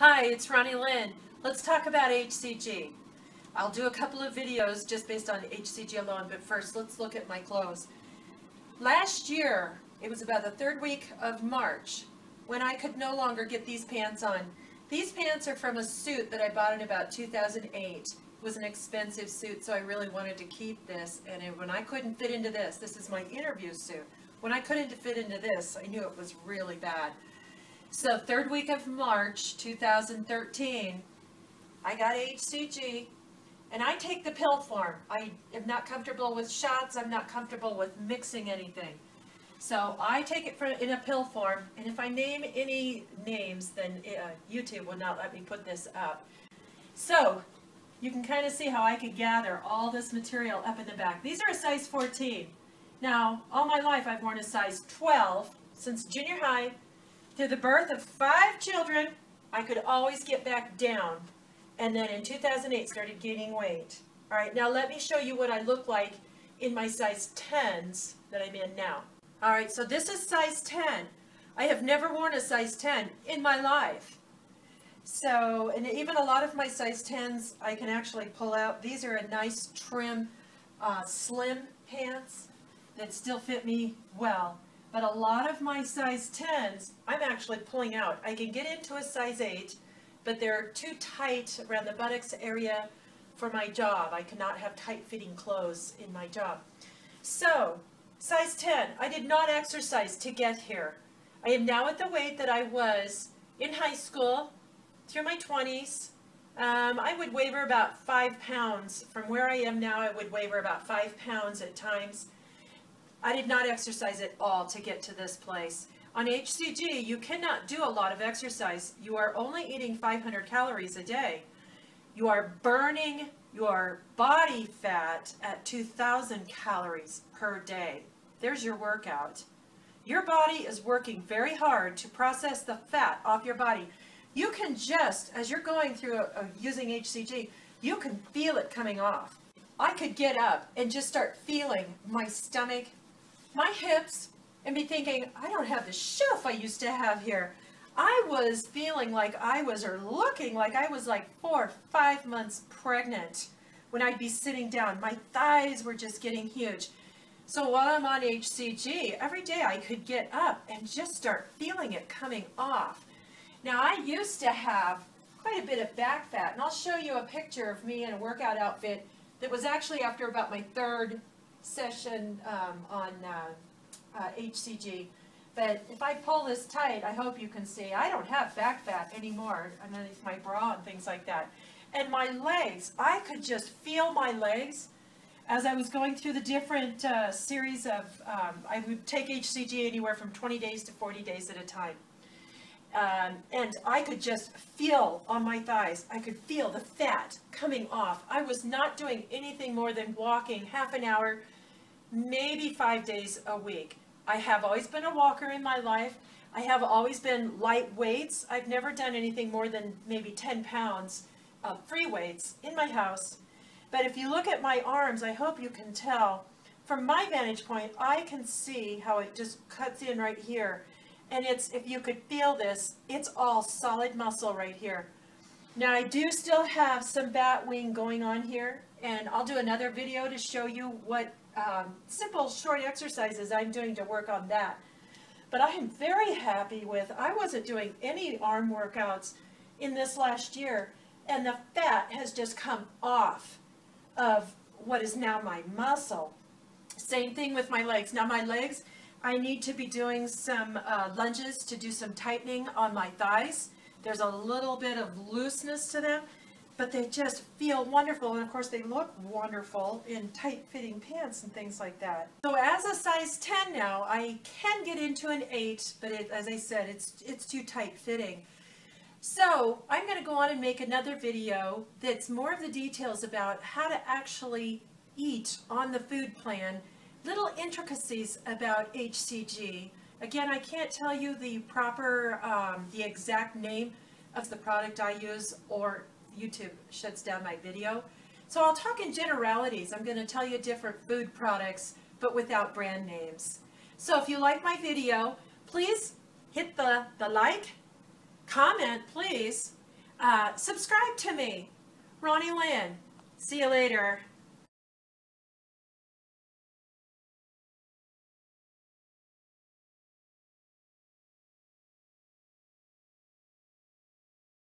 Hi, it's Ronni Lynn. Let's talk about HCG. I'll do a couple of videos just based on HCG alone, but first let's look at my clothes. Last year, it was about the third week of March, when I could no longer get these pants on. These pants are from a suit that I bought in about 2008. It was an expensive suit, so I really wanted to keep this, and when I couldn't fit into this, this is my interview suit. When I couldn't fit into this, I knew it was really bad. So third week of March 2013, I got HCG, and I take the pill form. I am not comfortable with shots. I'm not comfortable with mixing anything. So I take it for, in a pill form, and if I name any names, then uh, YouTube will not let me put this up. So you can kind of see how I could gather all this material up in the back. These are a size 14. Now, all my life I've worn a size 12 since junior high through the birth of five children, I could always get back down. And then in 2008, started gaining weight. All right, now let me show you what I look like in my size 10s that I'm in now. All right, so this is size 10. I have never worn a size 10 in my life. So, and even a lot of my size 10s, I can actually pull out. These are a nice trim, uh, slim pants that still fit me well. But a lot of my size 10s, I'm actually pulling out. I can get into a size 8, but they're too tight around the buttocks area for my job. I cannot have tight-fitting clothes in my job. So, size 10, I did not exercise to get here. I am now at the weight that I was in high school, through my 20s. Um, I would waver about five pounds. From where I am now, I would waver about five pounds at times. I did not exercise at all to get to this place. On HCG, you cannot do a lot of exercise. You are only eating 500 calories a day. You are burning your body fat at 2,000 calories per day. There's your workout. Your body is working very hard to process the fat off your body. You can just, as you're going through a, a, using HCG, you can feel it coming off. I could get up and just start feeling my stomach my hips and be thinking, I don't have the shelf I used to have here. I was feeling like I was, or looking like I was like four, five months pregnant when I'd be sitting down. My thighs were just getting huge. So while I'm on HCG, every day I could get up and just start feeling it coming off. Now I used to have quite a bit of back fat, and I'll show you a picture of me in a workout outfit that was actually after about my third session um, on uh, uh, HCG. But if I pull this tight, I hope you can see, I don't have back fat anymore underneath my bra and things like that. And my legs, I could just feel my legs as I was going through the different uh, series of, um, I would take HCG anywhere from 20 days to 40 days at a time. Um, and I could just feel on my thighs, I could feel the fat coming off. I was not doing anything more than walking half an hour, maybe five days a week. I have always been a walker in my life. I have always been light weights. I've never done anything more than maybe 10 pounds of free weights in my house. But if you look at my arms, I hope you can tell, from my vantage point, I can see how it just cuts in right here. And it's, if you could feel this, it's all solid muscle right here. Now I do still have some bat wing going on here, and I'll do another video to show you what um, simple short exercises I'm doing to work on that. But I am very happy with, I wasn't doing any arm workouts in this last year, and the fat has just come off of what is now my muscle. Same thing with my legs. Now my legs, I need to be doing some uh, lunges to do some tightening on my thighs. There's a little bit of looseness to them, but they just feel wonderful. And of course they look wonderful in tight fitting pants and things like that. So as a size 10 now, I can get into an 8, but it, as I said, it's, it's too tight fitting. So I'm going to go on and make another video that's more of the details about how to actually eat on the food plan little intricacies about HCG. Again, I can't tell you the proper, um, the exact name of the product I use or YouTube shuts down my video. So I'll talk in generalities. I'm going to tell you different food products, but without brand names. So if you like my video, please hit the, the like, comment, please, uh, subscribe to me. Ronni Lynn. See you later.